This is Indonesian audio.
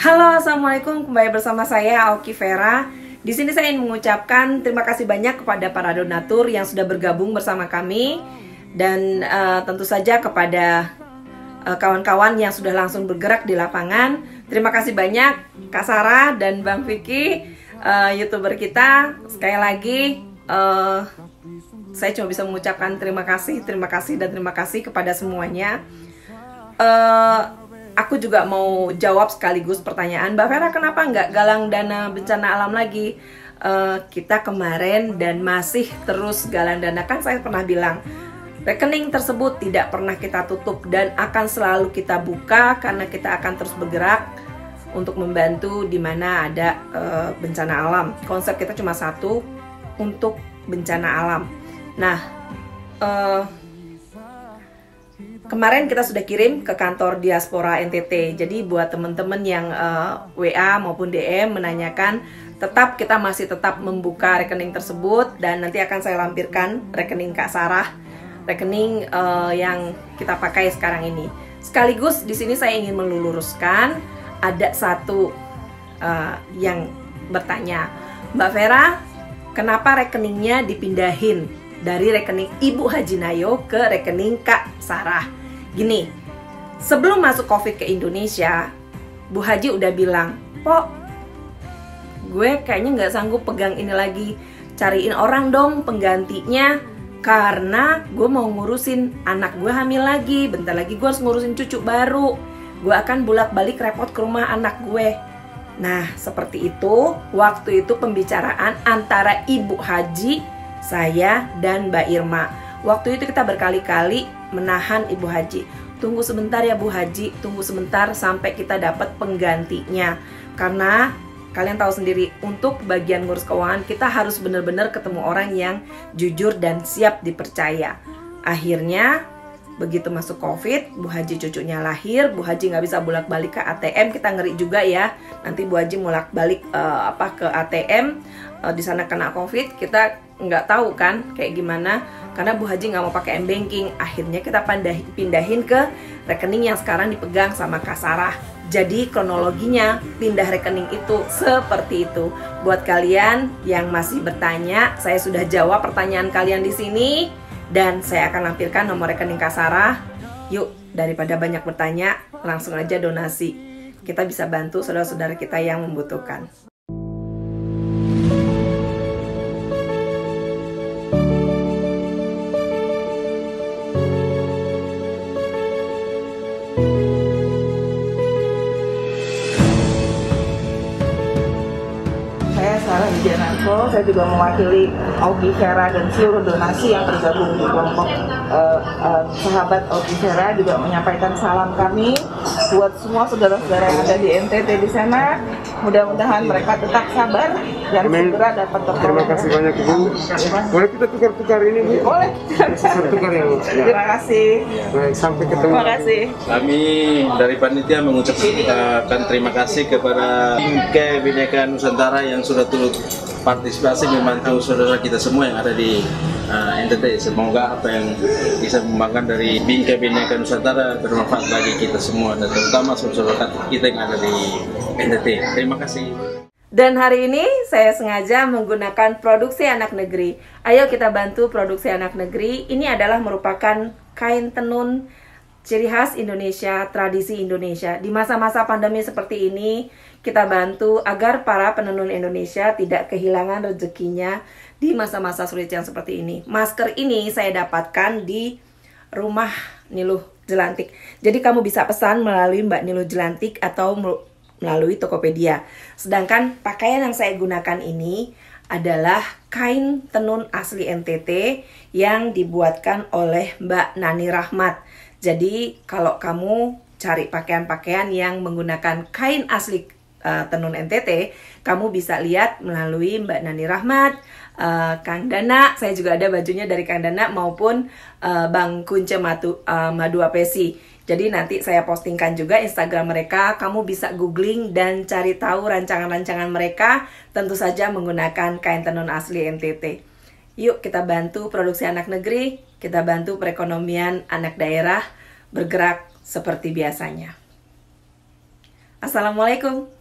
Halo, assalamualaikum. Kembali bersama saya Aoki Vera. Di sini saya ingin mengucapkan terima kasih banyak kepada para donatur yang sudah bergabung bersama kami dan uh, tentu saja kepada eh, kawan-kawan uh, yang sudah langsung bergerak di lapangan. Terima kasih banyak Kak Sarah dan Bang Vicky, uh, youtuber kita. Sekali lagi, uh, saya cuma bisa mengucapkan terima kasih, terima kasih dan terima kasih kepada semuanya. Uh, aku juga mau jawab sekaligus pertanyaan. Mbak Vera kenapa nggak galang dana bencana alam lagi? Uh, kita kemarin dan masih terus galang dana. Kan saya pernah bilang rekening tersebut tidak pernah kita tutup dan akan selalu kita buka karena kita akan terus bergerak untuk membantu di mana ada uh, bencana alam. Konsep kita cuma satu untuk bencana alam. Nah uh, Kemarin kita sudah kirim ke kantor diaspora NTT. Jadi buat teman-teman yang uh, eh, WA maupun DM menanyakan, tetap kita masih tetap membuka rekening tersebut dan nanti akan saya lampirkan rekening Kak Sarah, rekening uh, yang kita pakai sekarang ini. Sekaligus di sini saya ingin meluruskan ada satu uh, yang bertanya, Mbak Vera, kenapa rekeningnya dipindahin dari rekening Ibu Haji Nayo ke rekening Kak Sarah? Gini, sebelum masuk COVID ke Indonesia, Bu Haji udah bilang, Pok, gue kayaknya nggak sanggup pegang ini lagi. Cariin orang dong penggantinya karena gue mau ngurusin anak gue hamil lagi bentar lagi gue harus ngurusin cucu baru gue akan bolak balik repot ke rumah anak gue nah seperti itu waktu itu pembicaraan antara ibu haji saya dan mbak Irma waktu itu kita berkali-kali menahan Ibu Haji. Tunggu sebentar ya Bu Haji, tunggu sebentar sampai kita dapat penggantinya. Karena kalian tahu sendiri, untuk bagian ngurus keuangan kita harus benar-benar ketemu orang yang jujur dan siap dipercaya. Akhirnya begitu masuk COVID, Bu Haji cucunya lahir, Bu Haji nggak bisa bolak-balik ke ATM, kita ngeri juga ya. Nanti Bu Haji bolak-balik uh, apa ke ATM, uh, eh, di sana kena COVID, kita nggak tahu kan kayak gimana karena Bu Haji nggak mau pakai m-banking. Akhirnya kita pindahin ke rekening yang sekarang dipegang sama Kak Sarah. Jadi kronologinya pindah rekening itu seperti itu. Buat kalian yang masih bertanya saya sudah jawab pertanyaan kalian di sini. Dan saya akan lampirkan nomor rekening Kak Sarah. Yuk daripada banyak bertanya langsung aja donasi. Kita bisa bantu saudara-saudara kita yang membutuhkan Wijanarko, saya juga mewakili Augie Vera dan seluruh donasi yang tergabung di kelompok uh, uh, sahabat Augie Vera juga menyampaikan salam kami buat semua saudara-saudara yang ada di NTT di sana. Mudah-mudahan mereka tetap sabar dan Amin. segera dapat tertolong. Terima kasih banyak Ibu. Boleh kita tukar-tukar ini Bu? Boleh. Tukar ya Bu. Ya. Terima kasih. Baik, sampai ketemu. Terima kasih. Kami dari panitia mengucapkan terima kasih kepada Bingkai Bineka Nusantara yang sudah turut partisipasi membantu saudara kita semua yang ada di uh, NTT. Semoga apa yang bisa membanggakan dari Bingkai Bineka Nusantara bermanfaat bagi kita semua dan terutama saudara kita yang ada di NTT. Terima kasih. Dan hari ini saya sengaja menggunakan produksi anak negeri. Ayo kita bantu produksi anak negeri. Ini adalah merupakan kain tenun ciri khas Indonesia, tradisi Indonesia. Di masa-masa pandemi seperti ini, kita bantu agar para penenun Indonesia tidak kehilangan rezekinya di masa-masa sulit yang seperti ini. Masker ini saya dapatkan di rumah Niluh Jelantik. Jadi kamu bisa pesan melalui Mbak Niluh Jelantik atau melalui Tokopedia. Sedangkan pakaian yang saya gunakan ini adalah kain tenun asli NTT yang dibuatkan oleh Mbak Nani Rahmat. Jadi kalau kamu cari pakaian-pakaian yang menggunakan kain asli uh, tenun NTT, kamu bisa lihat melalui Mbak Nani Rahmat, uh, Kang Dana, saya juga ada bajunya dari Kang Dana maupun uh, Bang Kunce Matu, uh, Madu Apesi. Jadi nanti saya postingkan juga Instagram mereka, kamu bisa googling dan cari tahu rancangan-rancangan mereka, tentu saja menggunakan kain tenun asli NTT. Yuk kita bantu produksi anak negeri, kita bantu perekonomian anak daerah bergerak seperti biasanya. Assalamualaikum.